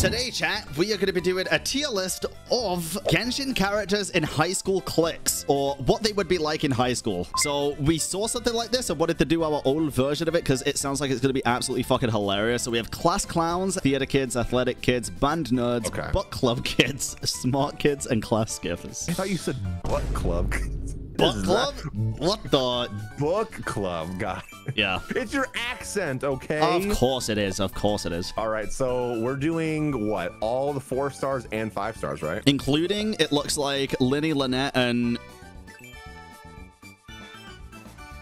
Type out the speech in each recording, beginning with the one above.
Today, chat, we are going to be doing a tier list of Genshin characters in high school cliques, or what they would be like in high school. So we saw something like this and wanted to do our own version of it because it sounds like it's going to be absolutely fucking hilarious. So we have class clowns, theater kids, athletic kids, band nerds, Okay. book club kids, smart kids, and class skippers. I thought you said butt club. Book club? What the? Book club, guy. Yeah. It's your accent, okay? Of course it is. Of course it is. All right, so we're doing what? All the four stars and five stars, right? Including, it looks like Lyney, Lynette, and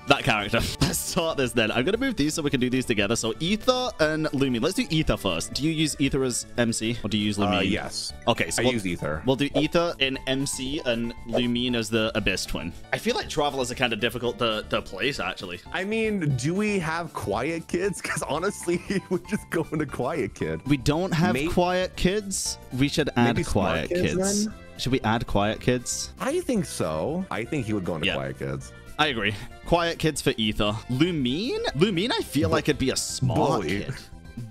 that character. Let's start this then. I'm gonna move these so we can do these together. So Aether and Lumi. Let's do Aether first. Do you use Aether as MC or do you use Lumine? Uh, yes. Okay, so I we'll, use Aether. we'll do Aether in MC and Lumine as the Abyss twin. I feel like Travelers are kind of difficult to, to place actually. I mean, do we have quiet kids? Because honestly, we're just going to quiet kid. We don't have May- quiet kids. We should add Maybe quiet kids, kids. Should we add quiet kids? I think so. I think he would go into Yeah. quiet kids. I agree. Quiet kids for Aether. Lumine? Lumine, I feel like it'd be a smart Bully. kid.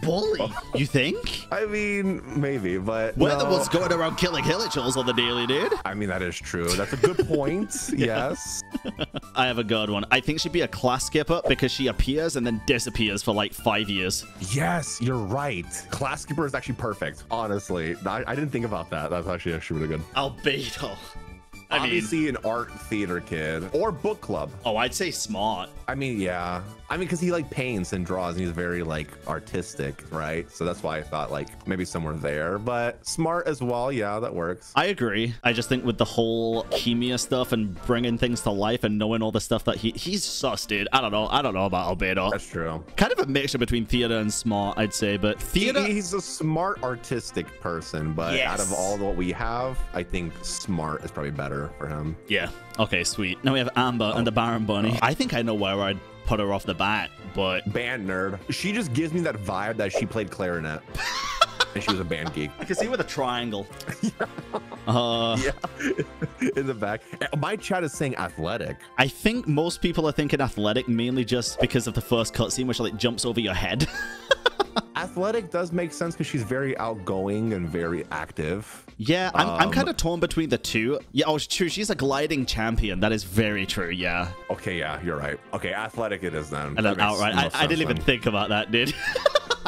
Bully? You think? I mean, maybe, but We're the no. ones going around killing hillagers on the daily, dude. I mean, that is true. That's a good point. Yes. I have a good one. I think she'd be a class skipper because she appears and then disappears for like five years. Yes, you're right. Class Keeper is actually perfect. Honestly, I, I didn't think about that. That's actually actually really good. Albedo. I mean, Obviously, an art theater kid or book club. oh, I'd say smart. I mean, yeah. I mean, because he like paints and draws, and he's very like artistic, right? So that's why I thought like maybe somewhere there. But smart as well. Yeah, that works. I agree. I just think with the whole Khemia stuff and bringing things to life and knowing all the stuff that he he's sus, dude. I don't know. I don't know about Albedo. That's true. kind of a mixture between theater and smart, I'd say. But He- theater, he's a smart artistic person, but out of all what we have, I think smart is probably better for him. yeah. Okay, sweet. Now we have Amber and the Baron Bunny. I think I know where I'd put her off the bat, but Band nerd. She just gives me that vibe that she played clarinet. and she was a band geek. I can see with a triangle. Uh, Yeah. In the back. My chat is saying athletic. I think most people are thinking athletic mainly just because of the first cutscene, which like jumps over your head. Athletic does make sense because she's very outgoing and very active. Yeah, I'm, I'm Um, kind of torn between the two. Yeah, oh, true. She's a gliding champion. That is very true. Yeah, Okay, yeah, you're right. Okay, athletic it is then. and then outright. I, I didn't even think about that, dude.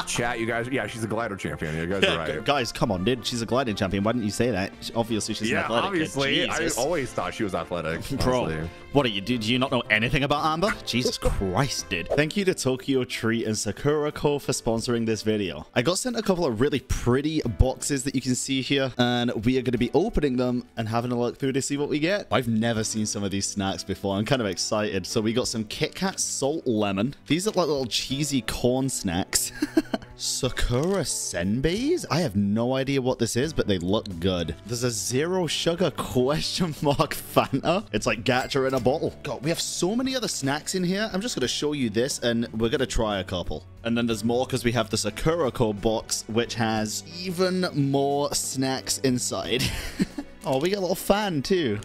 Chat, you guys. Yeah, she's a glider champion. You guys are right. Guys, come on, dude. She's a gliding champion. Why didn't you say that? Obviously, she's an Yeah, athletic. kid. obviously. I always thought she was athletic. Bro, honestly. what are you? Do, do you not know anything about Amber? Jesus Christ, dude. Thank you to Tokyo Treat and Sakuraco for sponsoring this video. I got sent a couple of really pretty boxes that you can see here, and we are going to be opening them and having a look through to see what we get. I've never seen some of these snacks before. I'm kind of excited. So we got some Kit Kat Salt Lemon. These are like little cheesy corn snacks. Sakura Senbeis? I have no idea what this is, but they look good. There's a zero sugar question mark Fanta. It's like Gacha in a bottle. God, we have so many other snacks in here. I'm just going to show you this and we're going to try a couple. And then there's more because we have the Sakuraco box, which has even more snacks inside. oh, we got a little fan too.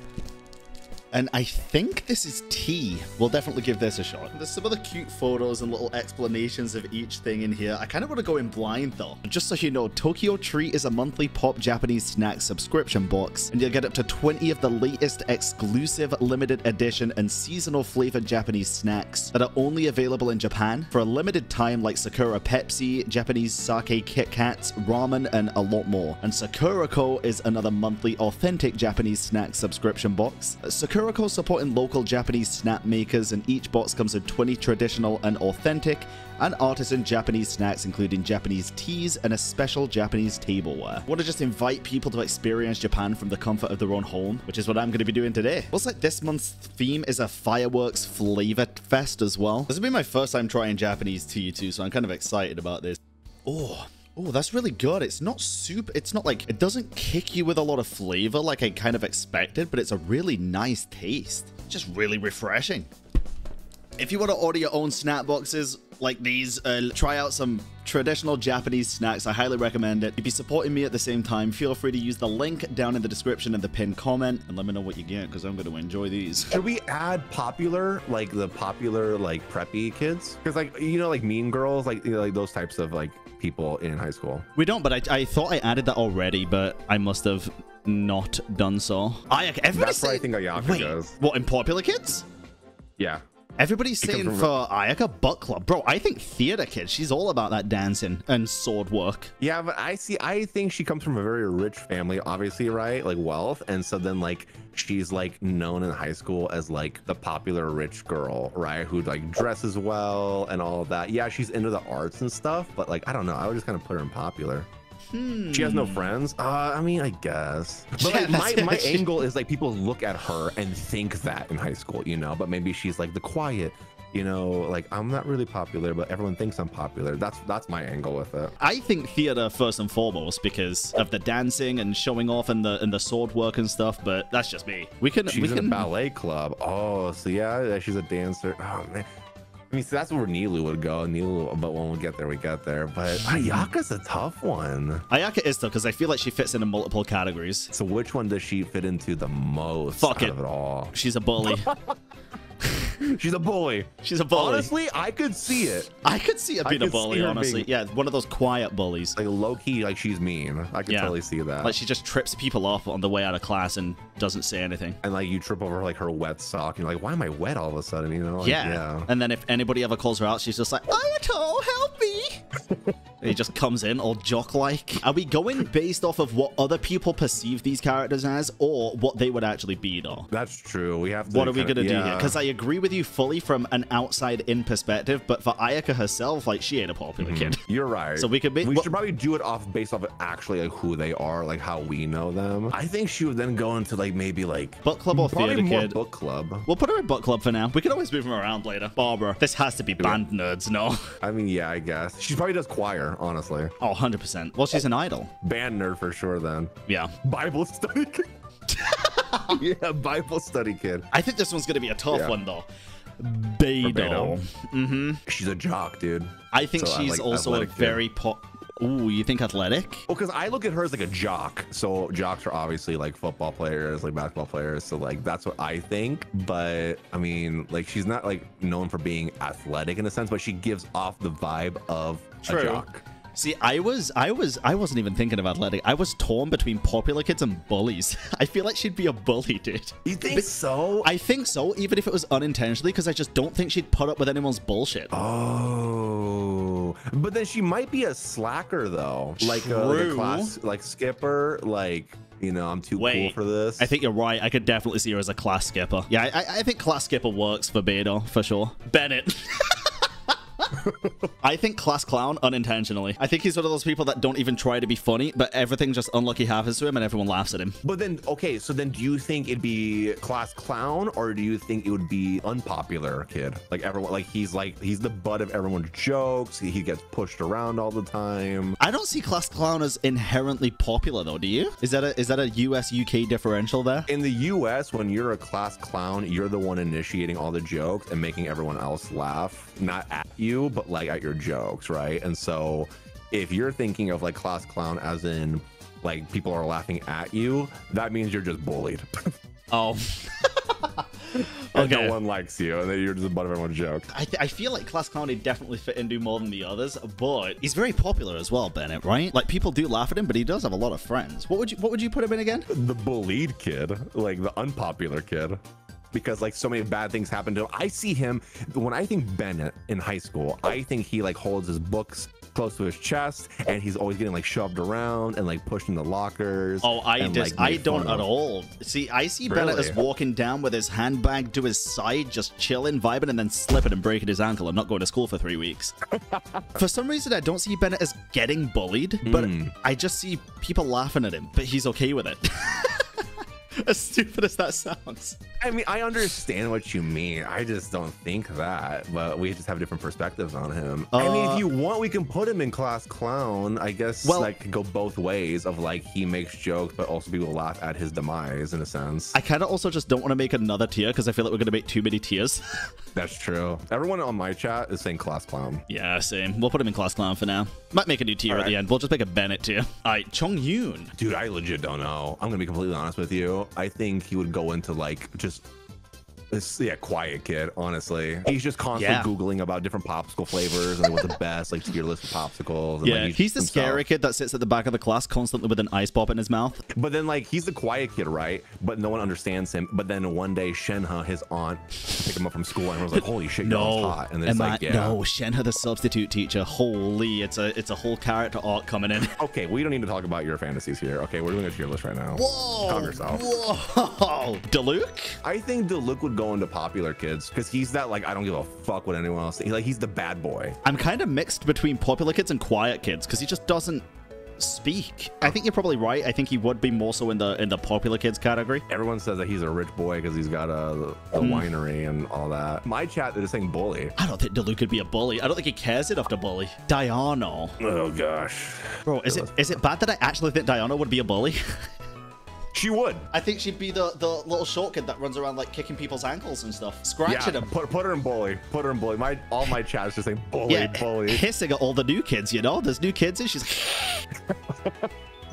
And I think this is tea. We'll definitely give this a shot. There's some other cute photos and little explanations of each thing in here. I kind of want to go in blind though. Just so you know, Tokyo Treat is a monthly pop Japanese snack subscription box, and you'll get up to 20 of the latest exclusive limited edition and seasonal flavored Japanese snacks that are only available in Japan for a limited time like Sakura Pepsi, Japanese sake Kit Kats, ramen, and a lot more. And Sakuraco is another monthly authentic Japanese snack subscription box. Sakura Co supporting local Japanese snack makers, and each box comes with 20 traditional and authentic and artisan Japanese snacks, including Japanese teas and a special Japanese tableware. I Want to just invite people to experience Japan from the comfort of their own home, which is what I'm going to be doing today. Looks like this month's theme is a fireworks flavor fest as well. This will be my first time trying Japanese tea too, so I'm kind of excited about this. Oh, Oh, that's really good. It's not super, it's not like, it doesn't kick you with a lot of flavor like I kind of expected, but it's a really nice taste. Just really refreshing. If you want to order your own snack boxes like these, uh, try out some traditional Japanese snacks. I highly recommend it. If you're supporting me at the same time, feel free to use the link down in the description and the pinned comment and let me know what you get because I'm going to enjoy these. Should we add popular, like the popular, like preppy kids? Because like you know, like Mean Girls, like you know, like those types of like people in high school. We don't, but I, I thought I added that already, but I must have not done so. Ayaka, everybody's That's where I saying, think Ayaka wait, goes. what in popular kids? Yeah. Everybody's saying for Ayaka Butt Club. Bro, I think Theater Kid, she's all about that dancing and sword work. Yeah, but I see. I think she comes from a very rich family, obviously, right? Like wealth, and so then like she's like known in high school as like the popular rich girl, right? Who like dresses well and all that. Yeah, she's into the arts and stuff, but like I don't know. I would just kind of put her in popular. She has no friends. Uh, I mean, I guess. But Hmm. Yeah, like, my my angle is like people look at her and think that in high school, you know. But maybe she's like the quiet, you know. Like I'm not really popular, but everyone thinks I'm popular. That's that's my angle with it. I think theater first and foremost because of the dancing and showing off and the and the sword work and stuff, but that's just me. We can She's we in can a ballet club. Oh, so yeah, yeah, she's a dancer. Oh man. I mean, so that's where Nilou would go. Nilou, but when we get there, we get there. But Ayaka's a tough one. Ayaka is though, because I feel like she fits into multiple categories. So which one does she fit into the most Fuck it. of it all? She's a bully. She's a bully. She's a bully. Honestly, I could see it. I could see her I being a bully, honestly. being- Yeah, one of those quiet bullies. Like low key, like she's mean. I can Yeah. totally see that. Like she just trips people off on the way out of class and doesn't say anything. and like you trip over like her wet sock, and you're like, why am I wet all of a sudden? You know? Like, yeah. yeah. And then if anybody ever calls her out, she's just like, Ayato, help me. and he just comes in all jock-like. Are we going based off of what other people perceive these characters as or what they would actually be, though? That's true. We have to. What are we gonna do here? Because I agree with you fully from an outside-in perspective, but for Ayaka herself, like she ain't a popular mm-hmm. kid. You're right. So we could make- We what- should probably do it off based off of actually like who they are, like how we know them. I think she would then go into like maybe like Book club or probably theater more kid? book club. We'll put her in book club for now. We can always move her around later. Barbara, this has to be band nerds, no? I mean, yeah, I guess she probably does choir. Honestly, Oh, 100%. Well, she's an idol. band nerd for sure. Then Yeah. Bible study. yeah, Bible study kid. I think this one's going to be a tough Yeah. one, though. Beidou. Beidou? Mm-hmm. She's a jock, dude. I think So I she's like also a very pop. Ooh, you think athletic? Well, because I look at her as like a jock. So jocks are obviously like football players, like basketball players. So like that's what I think. But I mean, like she's not like known for being athletic in a sense, but she gives off the vibe of True. a jock. See, I was, I was, I wasn't even thinking of athletic. I was torn between popular kids and bullies. I feel like she'd be a bully, dude. You think so? I think so, even if it was unintentionally, because I just don't think she'd put up with anyone's bullshit. Oh, but then she might be a slacker though, like a, like a class, like skipper, like you know, I'm too cool for this. I think you're right. I could definitely see her as a class skipper. Yeah, I, I think class skipper works for Beidou, for sure. Bennett. I think class clown unintentionally. I think he's one of those people that don't even try to be funny, but everything just unlucky happens to him and everyone laughs at him. But then, okay, so then do you think it'd be class clown or do you think it would be unpopular kid? Like everyone, like he's like, he's the butt of everyone's jokes. He, he gets pushed around all the time. I don't see class clown as inherently popular though, do you? Is that a is that a US UK differential there? In the US, when you're a class clown, you're the one initiating all the jokes and making everyone else laugh, not at you, but like at your jokes, right? And so if you're thinking of like class clown as in like people are laughing at you, that means you're just bullied. Oh. and Okay. no one likes you, and then you're just the butt of everyone's joke. I, th- I feel like Class Clown would definitely fit into more than the others, but he's very popular as well, Bennett, right? Like people do laugh at him, but he does have a lot of friends. What would you what would you put him in again? the bullied kid, like the unpopular kid. Because like so many bad things happen to him. I see him when I think Bennett in high school, I think he like holds his books close to his chest and he's always getting like shoved around and like pushed in the lockers. Oh, I and, just like, I don't at all. See, I see Bennett as walking down with his handbag to his side, just chilling, vibing, and then slipping and breaking his ankle and not going to school for three weeks. for some reason, I don't see Bennett as getting bullied, but Hmm. I just see people laughing at him, but he's okay with it. as stupid as that sounds. I mean, I understand what you mean. I just don't think that, but we just have different perspectives on him. I mean, Uh, if you want, we can put him in class clown. I guess Well- that could go both ways of like he makes jokes, but also people laugh at his demise in a sense. I kind of also just don't want to make another tier because I feel like we're going to make too many tiers. That's true. Everyone on my chat is saying class clown. yeah, same. We'll put him in class clown for now. Might make a new tier at the end. We'll just make a Bennett tier. All right, Chongyun. Dude, I legit don't know. I'm gonna be completely honest with you. I think he would go into like just is this yeah, quiet kid, honestly. He's just constantly Yeah. Googling about different popsicle flavors and what's the best, like tier list of popsicles. And, Yeah, like, he's the himself. scary kid that sits at the back of the class constantly with an ice pop in his mouth. But then like he's the quiet kid, right? But no one understands him. But then one day Shenhe, his aunt, picked him up from school and was like, Holy shit, you're No, hot. And then it's Am I- yeah. no, Shenhe the substitute teacher. Holy, it's a it's a whole character arc coming in. Okay, we don't need to talk about your fantasies here. Okay, we're doing a tier list right now. Whoa, Calm yourself. whoa, Diluc. I think Diluc would go into popular kids because he's that like I don't give a fuck what anyone else. He's like he's the bad boy. I'm kind of mixed between popular kids and quiet kids because he just doesn't speak. I think you're probably right. I think he would be more so in the in the popular kids category. Everyone says that he's a rich boy because he's got a the Hmm. winery and all that. My chat is saying bully. I don't think Diluc could be a bully. I don't think he cares enough to bully. Diona. Oh gosh, Bro, is it is it bad that I actually think Diona would be a bully? she would. I think she'd be the, the little short kid that runs around like kicking people's ankles and stuff, Yeah, scratching them. put, put her in bully. Put her in bully. My all my chat's is just saying bully, Yeah, bully. hissing at all the new kids, you know? There's new kids and she's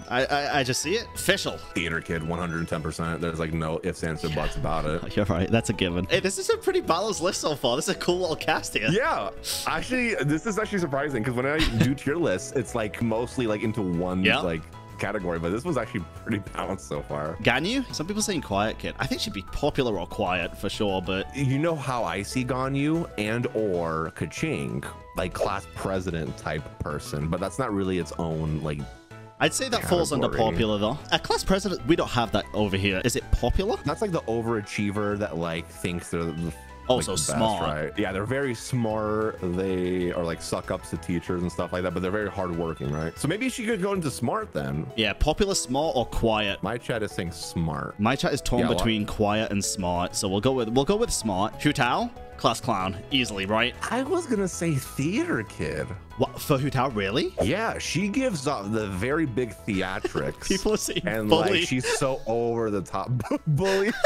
I, I I just see it. Official. Theater kid, 110%. There's like no ifs, ands, or buts about it. You're right, that's a given. Hey, this is a pretty balanced list so far. This is a cool little cast here. Yeah, actually, this is actually surprising because when I do tier lists, it's like mostly like into one Yeah. like category, but this was actually pretty balanced so far. Ganyu? Some people saying quiet kid. I think she'd be popular or quiet for sure, but You know how I see Ganyu and or Keqing, like class president type person, but that's not really its own like. I'd say that falls under popular though. A class president, we don't have that over here. Is it popular? That's like the overachiever that like thinks they're the Oh, like, so best, smart. right? Yeah, they're very smart. They are like suck ups to teachers and stuff like that, but they're very hardworking, right? So maybe she could go into smart then. Yeah, popular, smart, or quiet. My chat is saying smart. My chat is torn Yeah, well- between quiet and smart, so we'll go with we'll go with smart. Hu Tao, class clown, easily, right? I was gonna say theater kid. What for Hu Tao? Really? Yeah, she gives off the very big theatrics. People are saying and bully. like she's so over the top bully.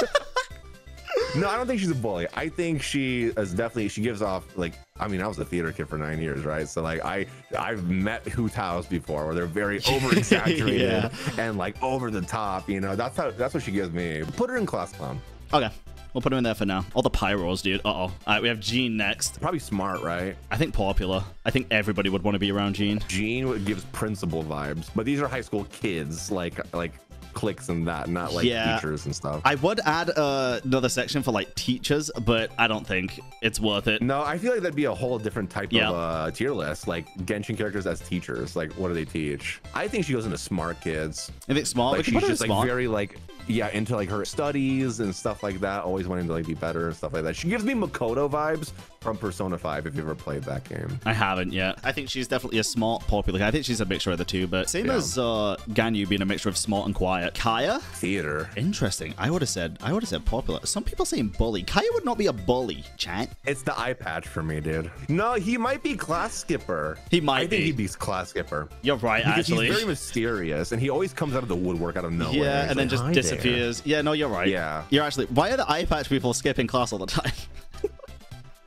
no, I don't think she's a bully. I think she is definitely she gives off like I mean I was a theater kid for nine years, right? So like I I've met Hu Taos before where they're very over exaggerated Yeah. and like over the top. You know that's how that's what she gives me. Put her in class clown. Okay, we'll put him in there for now. All the pyros, dude. Uh oh. All right, we have Jean next. Probably smart, right? I think popular. I think everybody would want to be around Jean. Gene gives principal vibes, but these are high school kids, like like cliques and that, not like Yeah. teachers and stuff. I would add uh, another section for like teachers, but I don't think it's worth it. No, I feel like that'd be a whole different type Yeah. of uh, tier list, like Genshin characters as teachers. Like, what do they teach? I think she goes into smart kids. I think smart. Like, she's put her in just like smart. very like, yeah, into like her studies and stuff like that. Always wanting to like be better and stuff like that. She gives me Makoto vibes from Persona 5. If you ever played that game, I haven't yet. I think she's definitely a smart, popular. I think she's a mixture of the two, but same Yeah. as uh, Ganyu being a mixture of smart and quiet. Kaeya, theater. interesting. I would have said I would have said popular. Some people saying bully. Kaeya would not be a bully. Chat. It's the eye patch for me, dude. No, he might be class skipper. He might I think be. he'd be class skipper. You're right, Because actually. he's very mysterious, and he always comes out of the woodwork out of nowhere. yeah, and then like, just "Hi there." disappears. Yeah, no, you're right. Yeah. You're actually. Why are the eye patch people skipping class all the time?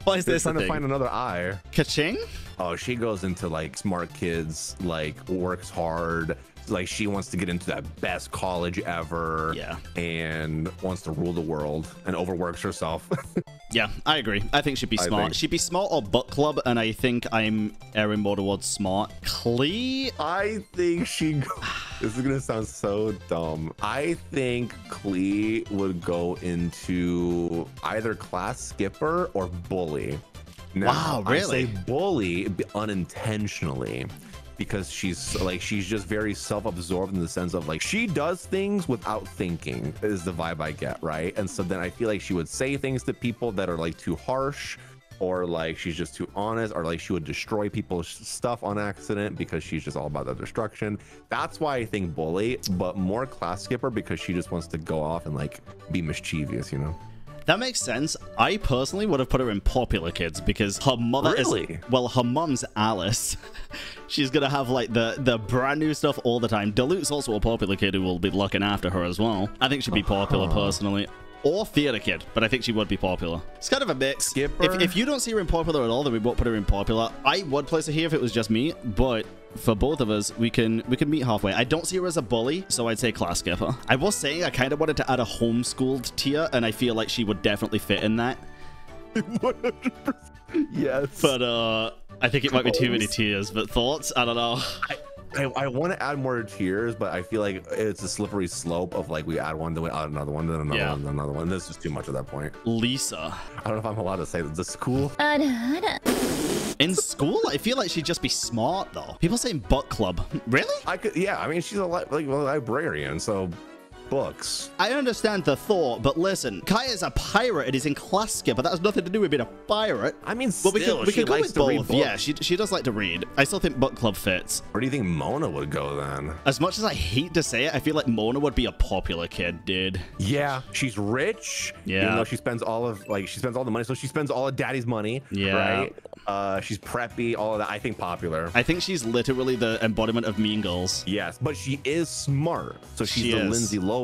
Why is They're this trying to find another eye. Keqing? Oh, she goes into like smart kids, like works hard. Like she wants to get into that best college ever. Yeah. And wants to rule the world and overworks herself. Yeah, I agree. I think she'd be smart. think- She'd be smart or book club, and I think I'm erring more towards smart. Klee? I think she. This is gonna sound so dumb. I think Klee would go into either class skipper or bully. Now, Wow, I really? say bully unintentionally because she's like she's just very self-absorbed in the sense of like she does things without thinking is the vibe I get, right? And so then I feel like she would say things to people that are like too harsh or like she's just too honest or like she would destroy people's stuff on accident because she's just all about the destruction. That's why I think bully, but more class skipper because she just wants to go off and like be mischievous, you know? That makes sense. I personally would have put her in popular kids because her mother Really? is well, her mom's Alice. She's gonna have like the the brand new stuff all the time. Diluc's also a popular kid who will be looking after her as well. I think she'd be popular uh-huh. personally. Or theater kid, but I think she would be popular. It's kind of a mix. Skipper? If, if you don't see her in popular at all, then we won't put her in popular. I would place her here if it was just me, but for both of us, we can we can meet halfway. I don't see her as a bully, so I'd say class giver. I was saying I kind of wanted to add a homeschooled tier, and I feel like she would definitely fit in that. 100%. Yes. But uh, I think it might be too many tiers. But thoughts? I don't know. I I, I want to add more tiers, but I feel like it's a slippery slope of like we add one, then we add another one, then another yeah. one, then another one. This is too much at that point. Lisa. I don't know if I'm allowed to say that. The school. Uh, In school, I feel like she'd just be smart though. People saying book club. Really? I could, yeah. I mean, she's a li- like a librarian, so books. I understand the thought, but listen, Kaeya is a pirate and is in class but That has nothing to do with being a pirate. I mean, But we still, could, we she could go likes with to read both. books. Yeah, she, she does like to read. I still think book club fits. Where do you think Mona would go then? As much as I hate to say it, I feel like Mona would be a popular kid, dude. Yeah, she's rich. Yeah. Even though she spends all of like she spends all the money, so she spends all of daddy's money. Yeah. Right. Uh, she's preppy, all of that. I think popular. I think she's literally the embodiment of Mean Girls. Yes, but she is smart, so she's She the is. Lindsay Lohan.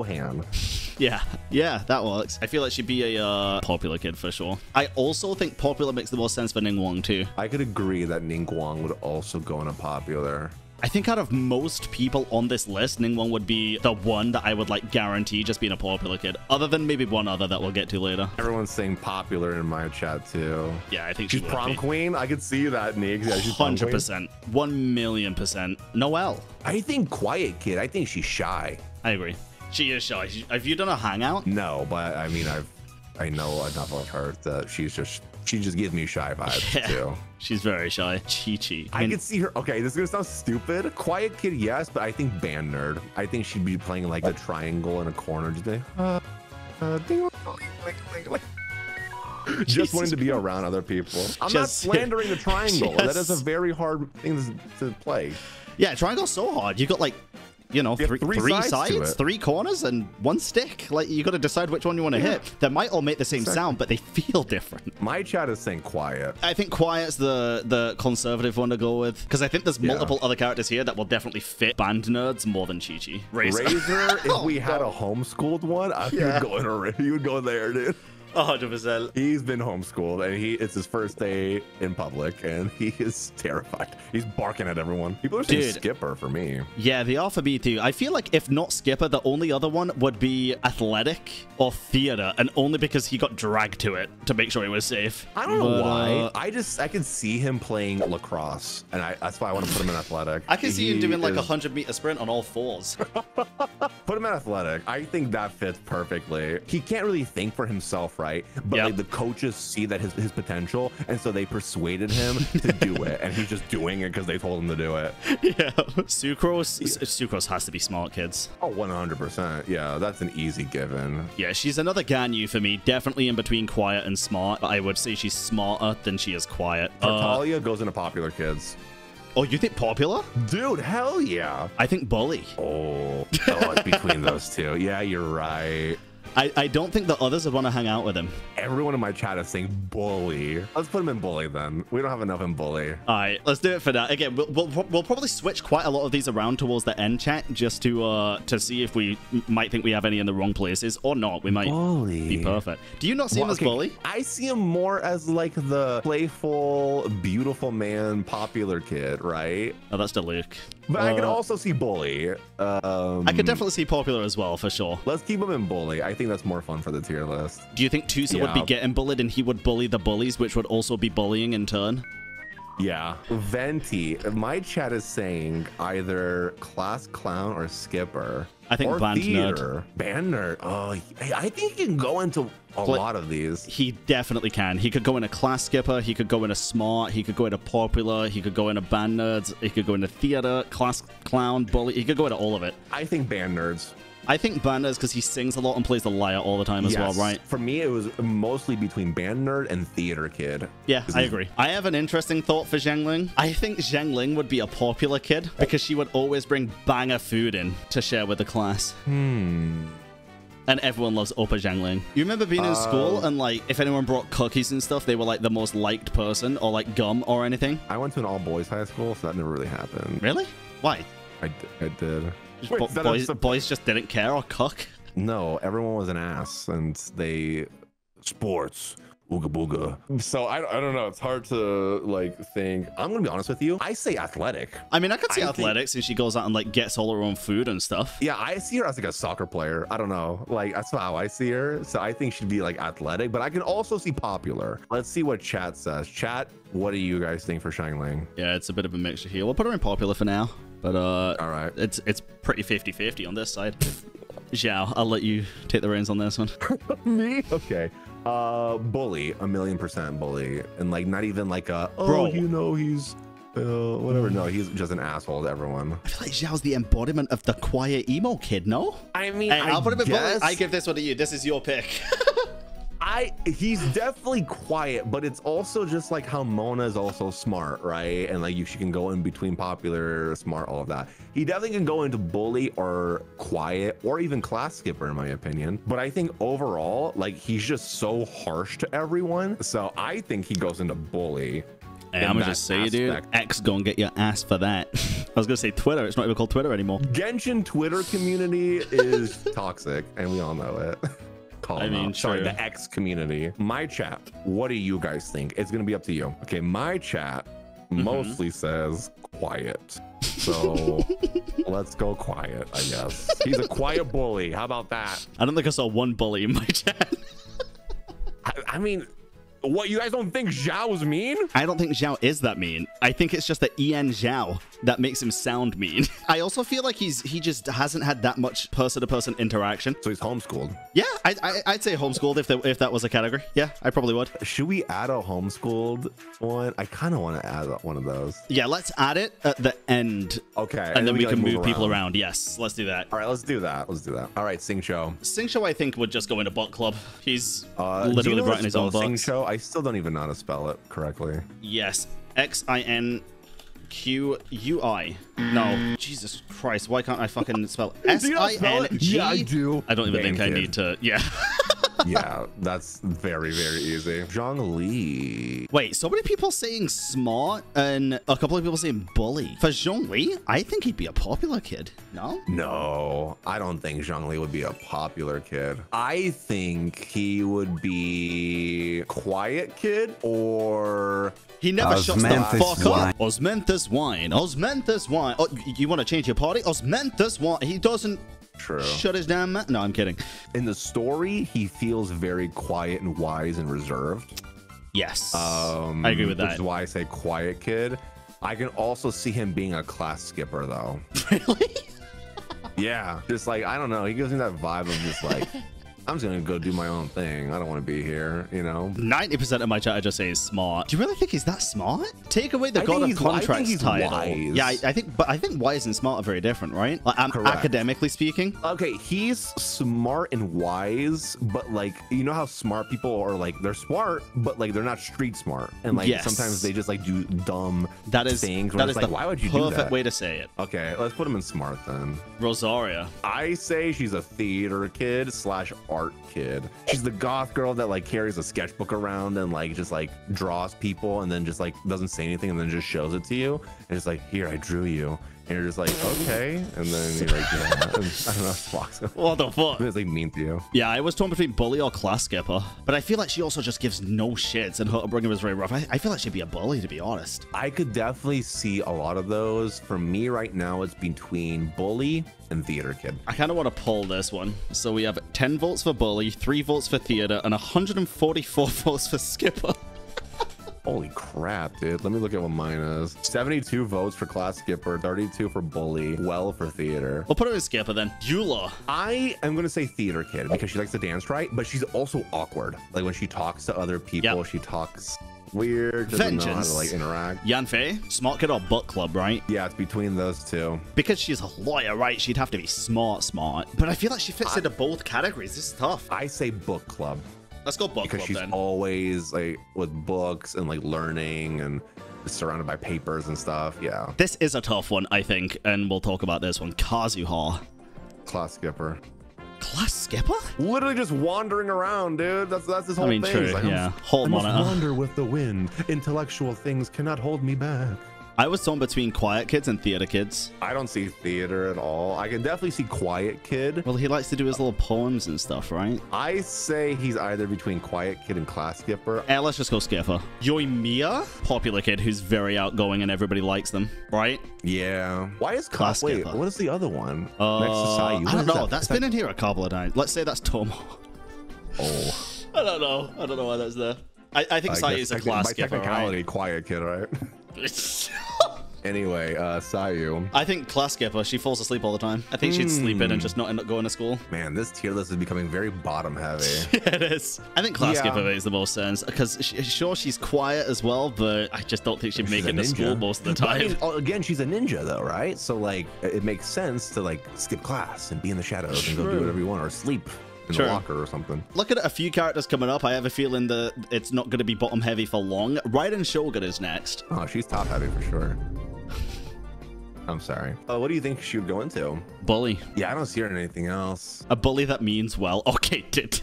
Yeah, yeah, that works. I feel like she'd be a uh, popular kid for sure. I also think popular makes the most sense for Ning Guang too. I could agree that Ning Guang would also go in a popular. I think out of most people on this list, Ning Guang would be the one that I would like guarantee just being a popular kid, other than maybe one other that we'll get to later. Everyone's saying popular in my chat too. Yeah, I think She's would prom be. queen. I could see that, Nick. Yeah, she's prom Hundred queen. percent, one million percent. Noelle, I think quiet kid. I think she's shy. I agree. She is shy. Have you done a hangout? No, but I mean, I've I know enough of her that she's just she just gives me shy vibes Yeah. too. She's very shy. Qiqi. I could see her. Okay, this is gonna sound stupid. Quiet kid, yes, but I think band nerd. I think she'd be playing like the triangle in a corner. today. uh, uh, ding. Jesus Just wanting to be around other people. I'm Just- not slandering the triangle. That is a very hard thing to, to play. Yeah, triangle's so hard. You got like, you know, You three, three three sides sides, three corners, and one stick. Like you got to decide which one you want to hit. They might all make the same Exactly. sound, but they feel different. My chat is saying quiet. I think Quiet's the the conservative one to go with because I think there's Yeah. multiple other characters here that will definitely fit band nerds more than Qiqi. Razor. Razor, if Oh, we had oh, a homeschooled one, I would go in a, Ra- he would go there, dude. 100%. He's been homeschooled and he it's his first day in public and he is terrified. He's barking at everyone. People are saying Dude. Skipper for me. Yeah, they are for me too. I feel like if not Skipper, the only other one would be athletic or theater, and only because he got dragged to it to make sure he was safe. I don't know But, why. uh, I just I can see him playing lacrosse, and I, that's why I want to put him in athletic. I can see him doing like a is- hundred meter sprint on all fours. Put him in athletic. I think that fits perfectly. He can't really think for himself, right? But Yep. like the coaches see that his, his potential, and so they persuaded him to do it, and he's just doing it because they told him to do it. yeah, Sucrose. Sucrose has to be smart, kids. Oh, 100%. Yeah, that's an easy given. Yeah, she's another Ganyu for me. Definitely in between quiet and smart. I would say she's smarter than she is quiet. Uh, Tartaglia goes into popular kids. oh, you think popular? Dude, hell yeah. I think bully. Oh, oh it's between those two. Yeah, you're right. I, I don't think the others would want to hang out with him. Everyone in my chat is saying bully. Let's put him in bully then. We don't have enough in bully. All right, let's do it for that. Again, we'll, we'll, we'll probably switch quite a lot of these around towards the end chat just to uh to see if we might think we have any in the wrong places or not. We might Bully. be perfect. Do you not see him as okay, bully? I see him more as like the playful, beautiful man, popular kid, right? Oh, that's Diluc. But I could Uh, also see bully. Um, I could definitely see popular as well, for sure. Let's keep him in bully. I think that's more fun for the tier list. Do you think Teucer would be getting bullied and he would bully the bullies, which would also be bullying in turn? Yeah. Venti. My chat is saying either class clown or skipper. I think or band nerd. Band nerd. Oh, I think he can go into a Play- lot of these. He definitely can. He could go in a class skipper. He could go in a smart. He could go into popular. He could go into band nerds. He could go into theater, class clown, bully. He could go into all of it. I think band nerds. I think band is because he sings a lot and plays the lyre all the time as well, right? For me, it was mostly between band nerd and theater kid. Yeah, I agree. I have an interesting thought for Xiangling. I think Xiangling would be a popular kid because she would always bring banger food in to share with the class. Hmm and everyone loves Oppa Xiangling. You remember being in school Uh, and like if anyone brought cookies and stuff, they were like the most liked person or like gum or anything? I went to an all boys high school, so that never really happened. Really? Why? I, d- I did. Wait, bo- is a boys, just didn't care or cook? No, everyone was an ass, and they sports. Ooga booga. So I, I don't know. It's hard to like think. I'm gonna be honest with you. I say athletic. I mean, I could see I think- athletics and she goes out and like gets all her own food and stuff. Yeah, I see her as like a soccer player. I don't know. Like that's how I see her. So I think she'd be like athletic, but I can also see popular. Let's see what chat says. Chat, what do you guys think for Xiangling? Yeah, it's a bit of a mixture here. We'll put her in popular for now, but uh, All right. it's it's pretty 50-50 on this side. Xiao, I'll let you take the reins on this one. Me? Okay. Uh, bully, a million percent bully, and like not even like a oh, Bro. you know he's uh, whatever. No, he's just an asshole to everyone. I feel like Xiao's the embodiment of the quiet emo kid, no? I mean, Hey, I'll put him in bully. guess- I give this one to you. This is your pick. I he's definitely quiet, but it's also just like how Mona is also smart, right? And like you she can go in between popular, smart, all of that. He definitely can go into bully or quiet or even class skipper, in my opinion. But I think overall, like he's just so harsh to everyone. So I think he goes into bully. Hey, I'm gonna just say, dude, aspect. X gonna get your ass for that. I was gonna say Twitter. It's not even called Twitter anymore. Genshin Twitter community is toxic, and we all know it. Call I mean, out. sorry, the X community. My chat. What do you guys think? It's gonna be up to you. Okay, my chat Mm-hmm. mostly says quiet. So let's go quiet, I guess. He's a quiet bully. How about that? I don't think I saw one bully in my chat. I, I mean, what you guys don't think Xiao's mean? I don't think Xiao is that mean. I think it's just the Ian Zhao that makes him sound mean. I also feel like he's he just hasn't had that much person to person interaction. So he's homeschooled. Yeah, I, I, I'd say homeschooled if, the, if that was a category. Yeah, I probably would. Should we add a homeschooled one? I kind of want to add one of those. Yeah, let's add it at the end, Okay, and, then we, can like, move, people around. Yes, let's do that. All right, let's do that. Let's do that. All right, Xingqiu. Sing Show, I think, would just go into book club. He's Uh, do you literally know writing his own spell Sing. Show. I still don't even know how to spell it correctly. Yes, X I N Q U I. No, Jesus Christ, why can't I fucking spell S Do I spell N it? G? Yeah, I do. I don't even think I Bang, need to. Yeah. yeah, that's very very easy. Zhongli. Wait, so many people saying smart and a couple of people saying bully. For Zhongli, I think he'd be a popular kid. No? No, I don't think Zhongli would be a popular kid. I think he would be quiet kid or He never shuts the fuck wine. up. Osmanthus wine. Osmanthus wine. Oh, you want to change your party? Osmanthus wine. He doesn't true. shut his damn mouth. No, I'm kidding. In the story, he feels very quiet and wise and reserved. Yes. Um, I agree with Which that. is why I say quiet kid. I can also see him being a class skipper though. really? Yeah, just like I don't know, he gives me that vibe of just like I'm just gonna go do my own thing. I don't want to be here, you know. 90% of my chat I just say is smart. Do you really think he's that smart? Take away the I God think of he's- I think Contracts he's title. wise. Yeah, I, I think, but I think wise and smart are very different, right? Like, um, Correct. academically speaking. Okay, he's smart and wise, but like you know how smart people are like they're smart, but like they're not street smart, and like Yes. sometimes they just like do dumb That is things. where that like, the why would you do perfect that? way to say it. Okay, let's put him in smart then. Rosaria. I say she's a theater kid slash art kid. She's the goth girl that like carries a sketchbook around and like just like draws people and then just like doesn't say anything and then just shows it to you. And it's like, here, I drew you. And you're just like, okay. And then you're like, yeah. I don't know, just walks away. What the fuck? It's like mean to you. Yeah, I was torn between bully or class skipper, but I feel like she also just gives no shits, and her upbringing was very rough. I, I feel like she'd be a bully, to be honest. I could definitely see a lot of those. For me right now, it's between bully and theater kid. I kind of want to pull this one. So we have 10 votes for bully, 3 votes for theater, and 144 votes for skipper. Holy crap, dude. Let me look at what mine is. 72 votes for class skipper, 32 for bully, well for theater. We'll put her in skipper then. Eula. I am gonna say theater kid because she likes to dance right, but she's also awkward. Like when she talks to other people, Yep. she talks weird, doesn't know how to like interact. Yan Fei, smart kid or book club, right? Yeah, it's between those two. Because she's a lawyer, right? She'd have to be smart, smart. But I feel like she fits into both categories. This is tough. I say book club Let's go book because club she's then. always like with books and like learning and surrounded by papers and stuff. Yeah, This is a tough one, I think, and we'll talk about this one. Kazuha. class skipper. Class skipper? Literally just wandering around, dude. That's that's his whole I mean, thing. true, like, yeah. Hall I must wander with the wind. Intellectual things cannot hold me back. I was torn between quiet kids and theater kids. I don't see theater at all. I can definitely see Quiet Kid. Well, he likes to do his little poems and stuff, right? I say he's either between Quiet Kid and Class Skipper. Eh, let's just go skipper. Yoimiya, popular kid who's very outgoing and everybody likes them, right? Yeah. Why is Class Class? Wait, Skipper. what is the other one? Uh, Next to Sayu. I don't know. that? That's Is been in here a couple of times. Let's say that's Tomo. Oh, I don't know. I don't know why that's there. I, I think I Sayu is a techni- class by skipper, technicality, Quiet Kid, right? right? anyway, uh, Sayu. I think class skipper. She falls asleep all the time. I think she'd sleep in and just not end up going to school. Man, this tier list is becoming very bottom heavy. it is. I think class Yeah. skipper makes the most sense because sh- sure she's quiet as well, but I just don't think she'd make She's it a to school most of the But I time. mean, again, she's a ninja though, right? So like, it makes sense to like skip class and be in the shadows and go do whatever you want or sleep in True. the locker or something. Looking at a few characters coming up, I have a feeling that it's not going to be bottom heavy for long. Raiden Shogun is next. Oh, she's top heavy for sure. I'm sorry. Uh, what do you think she would go into? Bully. Yeah, I don't see her in anything else. A bully that means well. Okay, did.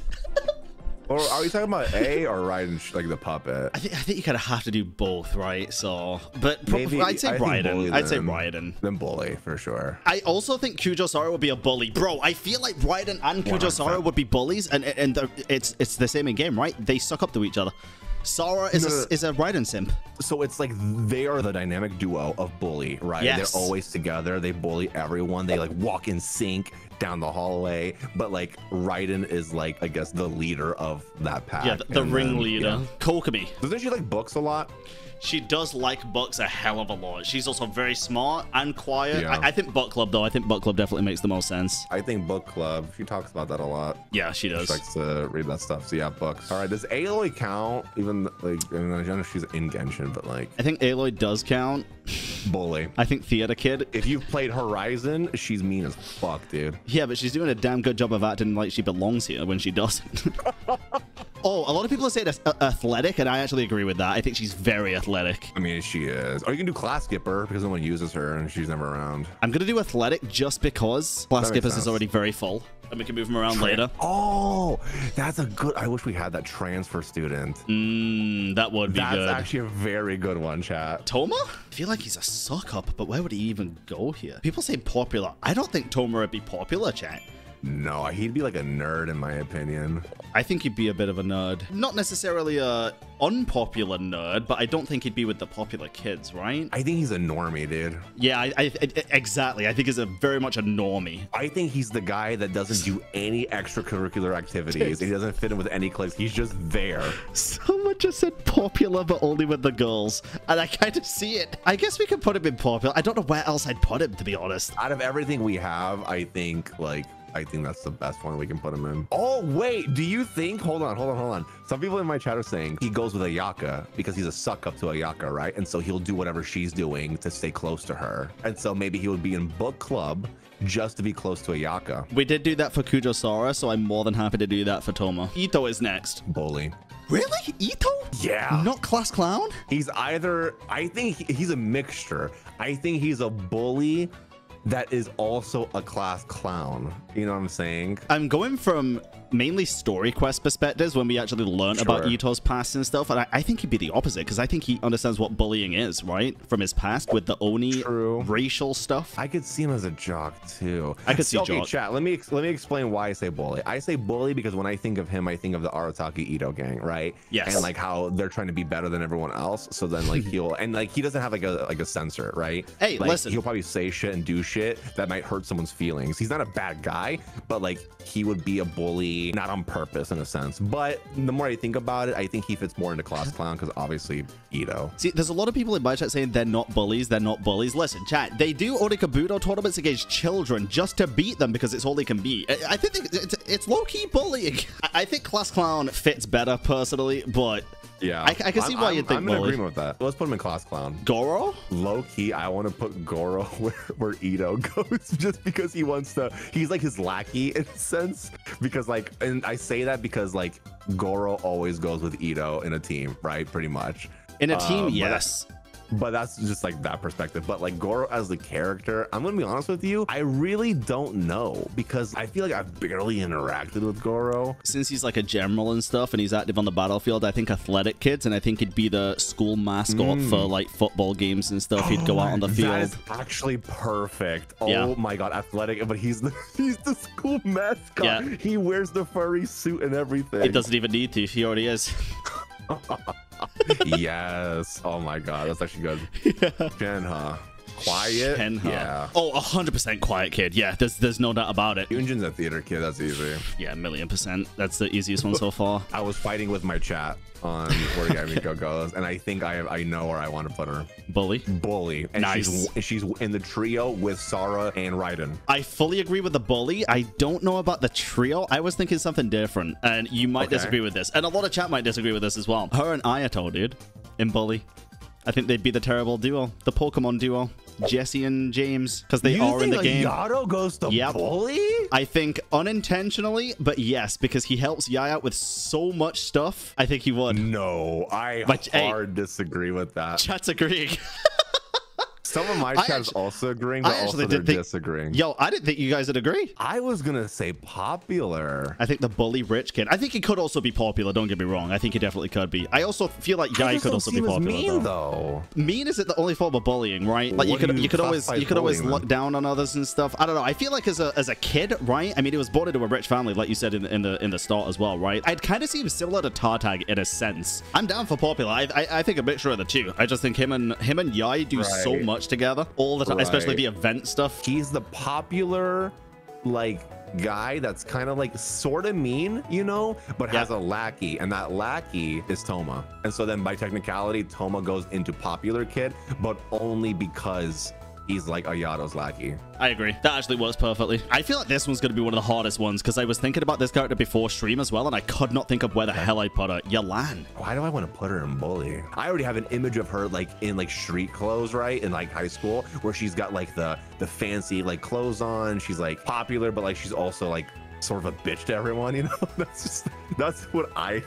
Or are we talking about A or Raiden, sh- like the puppet? I think I think you kind of have to do both, right? So, but pro- Maybe- I'd say I think Raiden. I'd say then. Raiden. Then bully for sure. I also think Kujo Sara would be a bully, bro. I feel like Raiden and Kujo 100%. Sara would be bullies, and and it's it's the same in game, right? They suck up to each other. Sara is No, a, no, no. is a Raiden simp. So it's like they are the dynamic duo of bully, right? Yes. They're always together. They bully everyone. They like walk in sync down the hallway. But like Raiden is like I guess the leader of that pack. Yeah, the, the And then, ringleader, yeah. Kokomi. Doesn't she like books a lot? She does like books a hell of a lot. She's also very smart and quiet. Yeah. I, I think book club though. I think book club definitely makes the most sense. I think book club. She talks about that a lot. Yeah, she does. She likes to read that stuff. So yeah, books. All right, does Aloy count? Even like I, mean, I know she's in Genshin, but like I think Aloy does count. bully. I think Theater Kid. If you've played Horizon, she's mean as fuck, dude. Yeah, but she's doing a damn good job of acting like she belongs here when she doesn't. oh, a lot of people say that's uh, athletic, and I actually agree with that. I think she's very athletic. I mean, she is. Or you can do Class Skipper because no one uses her and she's never around. I'm gonna do athletic just because class That makes Skippers is already very full, and we can move him around later. Oh, that's a good. I wish we had that transfer student. Mm, that would be That's good. actually a very good one, chat. Thoma? I feel like he's a suck up, but where would he even go here? People say popular. I don't think Thoma would be popular, chat. No, he'd be like a nerd in my opinion. I think he'd be a bit of a nerd. Not necessarily a unpopular nerd, but I don't think he'd be with the popular kids, right? I think he's a normie, dude. Yeah, I, I, I- exactly. I think he's a very much a normie. I think he's the guy that doesn't do any extracurricular activities. he doesn't fit in with any cliques. He's just there. Someone just said popular, but only with the girls, and I kind of see it. I guess we could put him in popular. I don't know where else I'd put him, to be honest. Out of everything we have, I think like I think that's the best one we can put him in. Oh wait, do you think? Hold on, hold on, hold on. Some people in my chat are saying he goes with Ayaka because he's a suck up to Ayaka, right? And so he'll do whatever she's doing to stay close to her. And so maybe he would be in book club just to be close to Ayaka. We did do that for Kujo Sora, so I'm more than happy to do that for Thoma. Itto is next. Bully. Really? Itto? Yeah. Not class clown? He's either I think he's a mixture. I think he's a bully that is also a class clown. You know what I'm saying? I'm going from mainly story quest perspectives when we actually learn about Itto's past and stuff, and I, I think he'd be the opposite because I think he understands what bullying is, right? From his past with the Oni True. racial stuff. I could see him as a jock too. I could see okay, jock. chat. Let me let me explain why I say bully. I say bully because when I think of him, I think of the Arataki Itto gang, right? Yes. And like how they're trying to be better than everyone else. So then like he'll and like he doesn't have like a like a censor, right? Hey, like, listen. He'll probably say shit and do shit that might hurt someone's feelings. He's not a bad guy, but like he would be a bully, not on purpose in a sense. But the more I think about it, I think he fits more into class clown because obviously Itto. See, there's a lot of people in my chat saying they're not bullies, they're not bullies. Listen, chat, they do Onikabuto tournaments against children just to beat them because it's all they can beat. I, I think they- it's, it's low-key bullying. I, I think Class Clown fits better personally, but Yeah, I- I can see I'm- why I'm- you'd think I'm in bully. agreement with that. Let's put him in class clown. Goro? low key, I want to put Goro where, where Itto goes just because he wants to. He's like his lackey in a sense. Because, like, and I say that because, like, Goro always goes with Itto in a team, right? Pretty much. In a team, um, but yes. but that's just like that perspective. But like Goro as the character, I'm gonna be honest with you, I really don't know because I feel like I've barely interacted with Goro. Since he's like a general and stuff and he's active on the battlefield, I think athletic kids and I think he'd be the school mascot for hmm. like football games and stuff. He'd go out on the field. is actually perfect. Oh Yeah. my god, athletic, but he's the he's the school mascot. Yeah. He wears the furry suit and everything. He doesn't even need to. He already is. yes. Oh my god, that's actually good. Shenhe. Quiet. Shenhe. Yeah. Oh, 100% quiet kid. Yeah, there's there's no doubt about it. Yunjin's a theater kid. That's easy. Yeah, million percent. That's the easiest one so far. I was fighting with my chat on where Yae Miko goes, and I think I I know where I want to put her. Bully. Bully. And Nice. she's she's in the trio with Sara and Raiden. I fully agree with the bully. I don't know about the trio. I was thinking something different, and you might Okay. disagree with this, and a lot of chat might disagree with this as well. Her and Ayato, dude, in bully. I think they'd be the terrible duo, the Pokemon duo, Jesse and James, because they you are in the game. Ayato goes to Yep. Bully? I think unintentionally, but yes, because he helps Yae out with so much stuff. I think he would. No, I But, hey- hard disagree with that. Chat's agreeing. Some of my I chat is also agreeing, I but also they're did think- disagreeing. Yo, I didn't think you guys would agree. I was gonna say popular. I think the bully rich kid. I think he could also be popular. Don't get me wrong. I think he definitely could be. I also feel like I Yae could also be popular. mean, though. though. Mean isn't the only form of bullying, right? Like you What do could you, you could always you could always look down on others and stuff. I don't know. I feel like as a as a kid, right? I mean, he was born into a rich family, like you said in the in the in the start as well, right? I'd kind of see him similar to Tartag in a sense. I'm down for popular. I I, I think a mixture of the two. I just think him and him and Yae do so Right. Much together all the time, especially the event stuff. He's the popular, like guy that's kind of like sort of mean, you know, but has a lackey, and that lackey is Thoma. And so then by technicality, Thoma goes into popular kid, but only because he's like oh, Ayato's lackey. I agree. That actually works perfectly. I feel like this one's going to be one of the hardest ones because I was thinking about this character before stream as well, and I could not think of where the hell I put her. Yelan. Why do I want to put her in bully? I already have an image of her like in like street clothes, right? In like high school, where she's got like the the fancy like clothes on. She's like popular, but like she's also like sort of a bitch to everyone, you know? that's just that's what I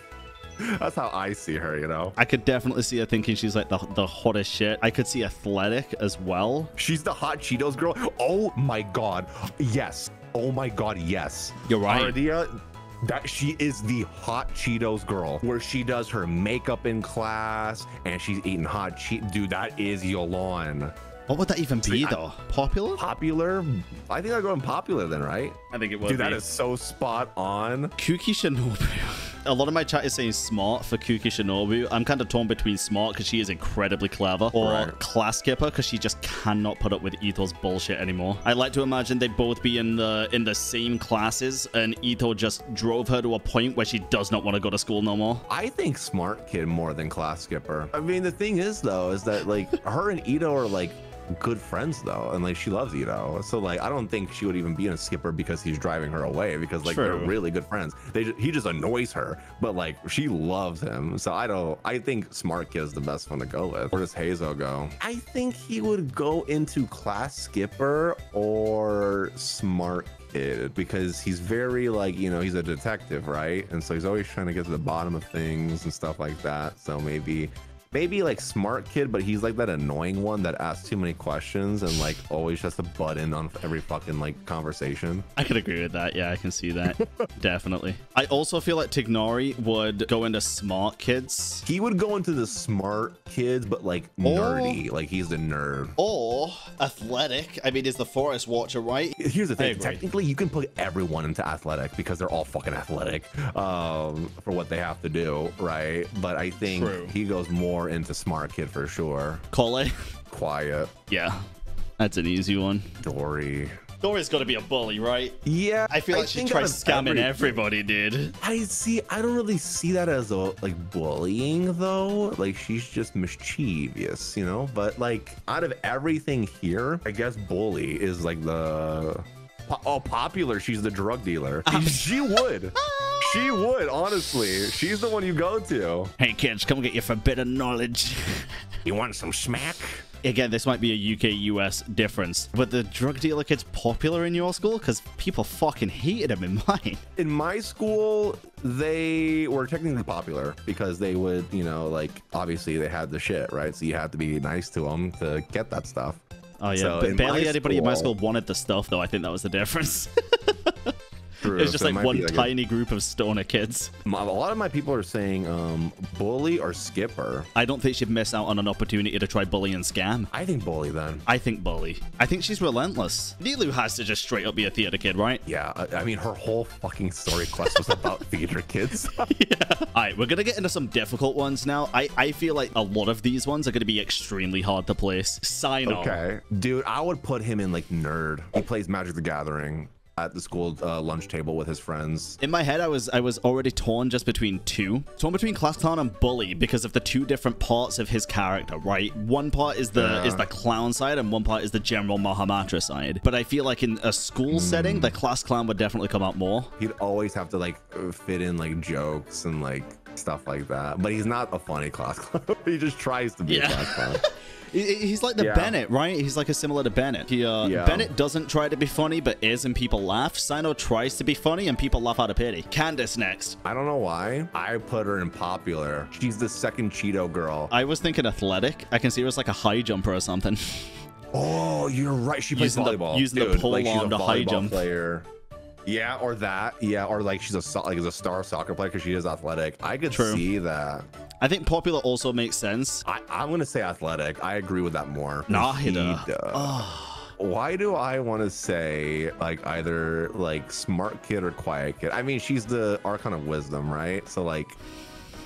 that's how I see her, you know. I could definitely see her thinking she's like the, the hottest shit. I could see athletic as well. She's the hot Cheetos girl. Oh my god. Yes. Oh my god, yes. You're right. Aradia, that she is the hot Cheetos girl, where she does her makeup in class and she's eating hot cheat. Dude, that is Yelan. What would that even be I- though? Popular? Popular? I think I'm going popular then, right? I think it would Dude, be. that is so spot on. Kuki Shinobu. A lot of my chat is saying smart for Kuki Shinobu. I'm kind of torn between smart because she is incredibly clever or Right. class skipper because she just cannot put up with Itto's bullshit anymore. I like to imagine they both be in the in the same classes and Itto just drove her to a point where she does not want to go to school no more. I think smart kid more than class skipper. I mean, the thing is though, is that like her and Itto are like good friends though, and like she loves you, Itto. So like I don't think she would even be in a skipper because he's driving her away because like they're really good friends. They ju- he just annoys her, but like she loves him. So I don't. I think smart kid is the best one to go with. Where does Heizou go? I think he would go into class skipper or smart kid because he's very like you know he's a detective right and so he's always trying to get to the bottom of things and stuff like that so maybe maybe like smart kid but he's like that annoying one that asks too many questions and like always has to butt in on every fucking like conversation I could agree with that. Yeah, I can see that. Definitely. I also feel like Tighnari would go into smart kids. he would go into the smart kids but like nerdy like he's the nerd Or athletic. I mean, is the forest watcher, right? Here's the thing. Technically, you can put everyone into athletic because they're all fucking athletic um, for what they have to do, right? But I think True. he goes more into smart kid for sure. Collei. Quiet, Yeah. That's an easy one. Dori. Dori's got to be a bully, right? Yeah, I feel like she think tries out scamming every- everybody, dude. I see. I don't really see that as a like bullying though. Like she's just mischievous, you know. But like out of everything here, I guess bully is like the po- oh popular. She's the drug dealer. she would. She would honestly. She's the one you go to. Hey, kids, come get your forbidden knowledge. You want some smack? again, this might be a UK US difference, but the drug dealer kid's popular in your school because people fucking hated him in mine. In my school, they were technically popular because they would, you know, like obviously they had the shit, right? So you had to be nice to them to get that stuff. Oh yeah, So but barely my anybody in my school- school wanted the stuff though. I think that was the difference. True. it was just So like might one like a- tiny group of stoner kids. A lot of my people are saying um, bully or skipper. I don't think she'd miss out on an opportunity to try bully and scam. I think bully then. I think bully. I think she's relentless. Nilou has to just straight up be a theater kid, right? Yeah, I, I mean, her whole fucking story quest was about theater kids. yeah. All right, we're gonna get into some difficult ones now. I, I feel like a lot of these ones are gonna be extremely hard to place. Sign okay, dude, I would put him in like nerd. He plays Magic the Gathering at the school uh, lunch table with his friends. In my head, I was I was already torn just between two. Torn between class clown and bully because of the two different parts of his character, right? One part is the Yeah. is the clown side and one part is the general Mahamatra side. But I feel like in a school setting, the class clown would definitely come out more. He'd always have to like fit in like jokes and like stuff like that. But he's not a funny class clown. he just tries to be Yeah. a class clown. He- He's like the Yeah. Bennett, right? He's like a similar to Bennett. He, uh, Yeah. Bennett doesn't try to be funny, but is, and people laugh. Cyno tries to be funny, and people laugh out of pity. Candace next. I don't know why. I put her in popular. She's the second Cheeto girl. I was thinking athletic. I can see her as like a high jumper or something. Oh, you're right. She plays Using the- volleyball. using the pole like she's a arm to high jump. player. Yeah, or that. Yeah, or like she's a like is a star soccer player because she is athletic. I could True. see that. I think popular also makes sense. I, I'm gonna say athletic. I agree with that more. Nah, He he does. does. Why do I want to say like either like smart kid or quiet kid? I mean, she's the archon of wisdom, right? So like,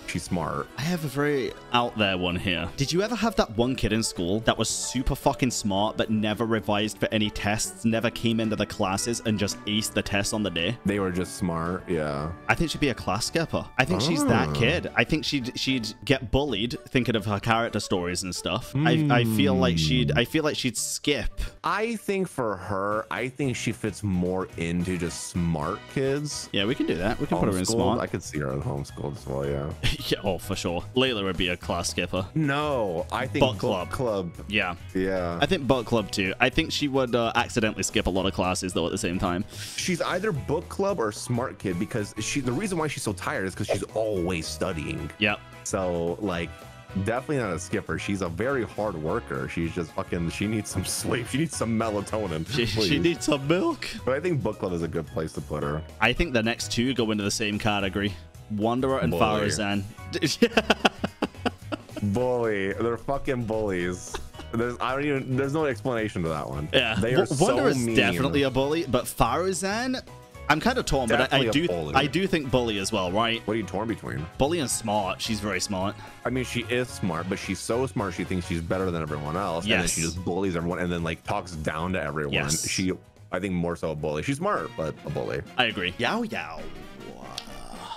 she's smart. I have a very out there one here. Did you ever have that one kid in school that was super fucking smart but never revised for any tests, never came into the classes and just aced the test on the day? They were just smart. Yeah. I think she'd be a class skipper. I think she's that Oh. kid. I think she'd she'd get bullied thinking of her character stories and stuff. I, I hmm. feel like she'd I feel like she'd skip. I think for her, I think she fits more into just smart kids. Yeah, we can do that. We can put her in smart. I could see her in homeschooled as well. Yeah. yeah, oh for sure. Layla would be a class skipper. No, I think Book club. Club. Yeah. Yeah. I think book club too. I think she would uh, accidentally skip a lot of classes though at the same time. she's either book club or smart kid because she. The reason why she's so tired is because she's always studying. Yeah. So like. Definitely not a skipper. She's a very hard worker. She's just fucking. She needs some sleep. She needs some melatonin. She, she needs some milk. But I think book club is a good place to put her. I think the next two go into the same category. Wanderer and. Faruzan. Bully. They're fucking bullies. There's I don't even. There's no explanation to that one. yeah. They are W- Wanderer so is mean. definitely a bully, but Faruzan, I'm kind of torn, but I, I do bully. I do think bully as well, right? What are you torn between? Bully and smart. She's very smart. I mean, she is smart, but she's so smart she thinks she's better than everyone else, and then she just bullies everyone, and then like talks down to everyone. Yes. She, I think, more so a bully. She's smart, but a bully. I agree. Yaoyao.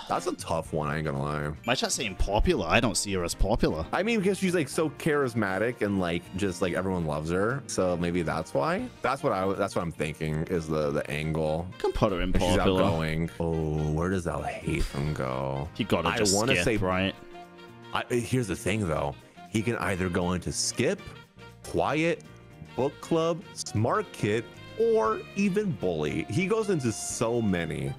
That's a tough one. I ain't gonna lie. My chat's saying popular. I don't see her as popular. I mean, because she's like so charismatic and like just like everyone loves her, so maybe that's why. That's what I. That's what I'm thinking is the the angle. can put her in And she's popular. outgoing. Oh, where does Alhaitham go? He gotta I just wanna skip, say- right? I, here's the thing though he can either go into skip quiet book club smart kid or even bully he goes into so many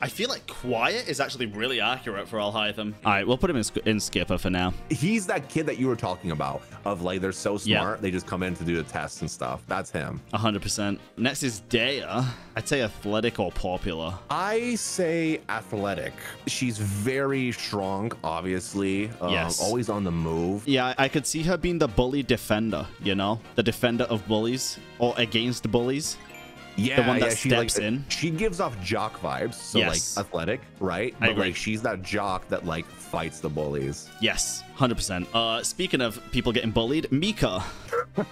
I feel like quiet is actually really accurate for Alhaitham. All right, we'll put him in, sk- in skipper for now. he's that kid that you were talking about of like they're so Yeah. smart they just come in to do the tests and stuff that's him 100%. Next is Dehya. I'd say athletic or popular. i say athletic she's very strong obviously um, Yes. always on the move Yeah, I could see her being the bully defender, you know? The defender of bullies or against bullies. Yeah, the one that yeah, she, steps like, in. She gives off jock vibes, so Yes. like athletic, right? I But like she's that jock that like fights the bullies. Yes, 100%. Uh, speaking of people getting bullied, Mika.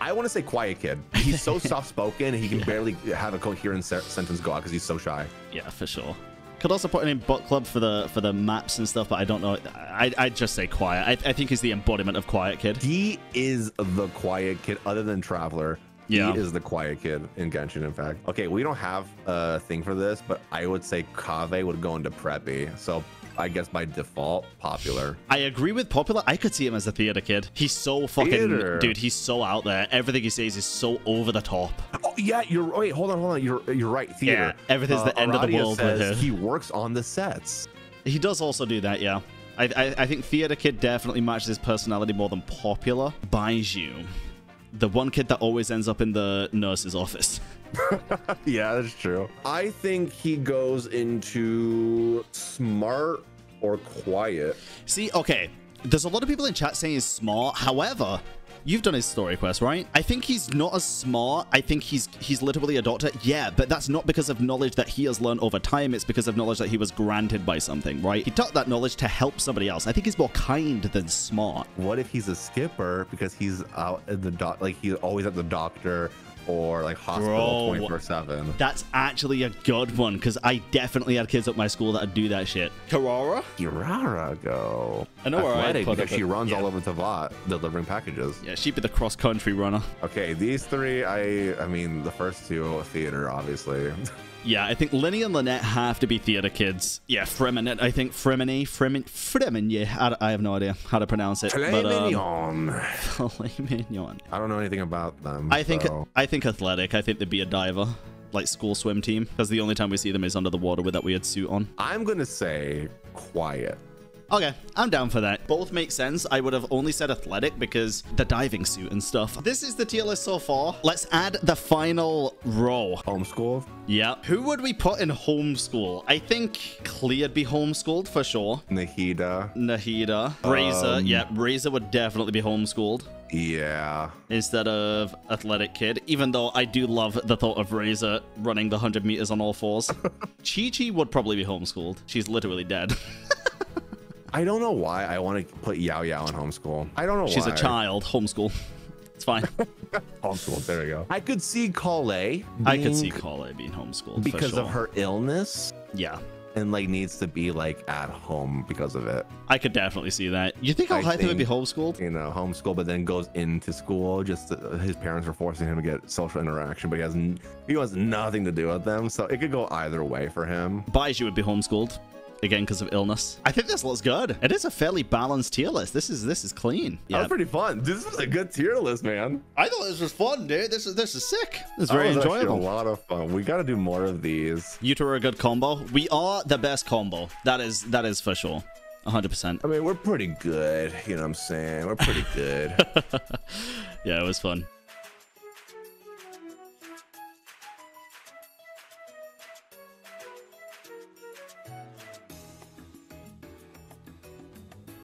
I want to say quiet kid. He's so soft spoken, he can barely have a coherent se- sentence go out because he's so shy. Yeah, for sure. Could also put him in book club for the for the maps and stuff, but I don't know. I, I'd just say quiet. I, I think he's the embodiment of quiet kid. He is the quiet kid, other than Traveler. Yeah. He is the quiet kid in Genshin, in fact. Okay, we don't have a thing for this, but I would say Kaveh would go into preppy. So I guess by default, popular. I agree with popular. I could see him as a theater kid. He's so fucking Theater. dude. He's so out there. Everything he says is so over the top. Oh yeah, you're wait, hold on, hold on. You're you're right. Theater. Yeah, everything's uh, the end of the Aradia world with him. He works on the sets. He does also do that, yeah. I, I, I think Theater Kid definitely matches his personality more than Popular. Baizhu. The one kid that always ends up in the nurse's office. yeah, that's true. I think he goes into smart or quiet. See, okay, there's a lot of people in chat saying he's smart. However, you've done his story quest, right? I think he's not as smart. I think he's he's literally a doctor. Yeah, but that's not because of knowledge that he has learned over time. It's because of knowledge that he was granted by something, right? He took that knowledge to help somebody else. I think he's more kind than smart. What if he's a skipper because he's out at the doc like he's always at the doctor or like hospital Bro. 24 7. That's actually a good one because I definitely had kids at my school that would do that shit. Karara? Kirara go. I know where I'd Athletic put because it, she runs yeah. all over Teyvat delivering packages. Yeah, she'd be the cross country runner. Okay, these three, I I mean the first two theater obviously. Yeah, I think Lyney and Lynette have to be theater kids. Yeah, Fremen. I think Fremini, Fremen, Fremen. Yeah, I, I have no idea how to pronounce it. Filet but, um, mignon. filet mignon. I don't know anything about them. I think so- I think athletic. I think they'd be a diver, like school swim team, because the only time we see them is under the water with that weird suit on. I'm gonna say quiet. Okay, I'm down for that. Both make sense. I would have only said athletic because the diving suit and stuff. This is the tier list so far. Let's add the final row. Homeschool. Yeah. Who would we put in homeschool? I think Klee'd be homeschooled for sure. Nahida. Nahida. Razor. Um, yeah, Razor would definitely be homeschooled Yeah. instead of Athletic Kid, even though I do love the thought of Razor running the 100 meters on all fours. Qiqi would probably be homeschooled. She's literally dead. I don't know why I want to put Yao Yao in homeschool. I don't know why. She's why. a child. Homeschool. It's fine. Homeschool. There we go. I could see Collei. I could see being- Kale being homeschooled for because sure. of her illness Yeah. and like needs to be like at home because of it. I could definitely see that. You think I Alhaitham would be homeschooled? You know, homeschool, but then goes into school. Just uh, his parents are forcing him to get social interaction, but he has n- he wants nothing to do with them. So it could go either way for him. Baizhu would be homeschooled. Again, because of illness. I think this looks good. It is a fairly balanced tier list. This is this is clean. That was pretty fun. This is a good tier list, man. I thought this was fun, dude. This is this is sick. This is That very was enjoyable. A lot of fun. We got to do more of these. You two are a good combo. We are the best combo. That is that is for sure. 100%. I mean, we're pretty good. You know what I'm saying? We're pretty good. Yeah, it was fun.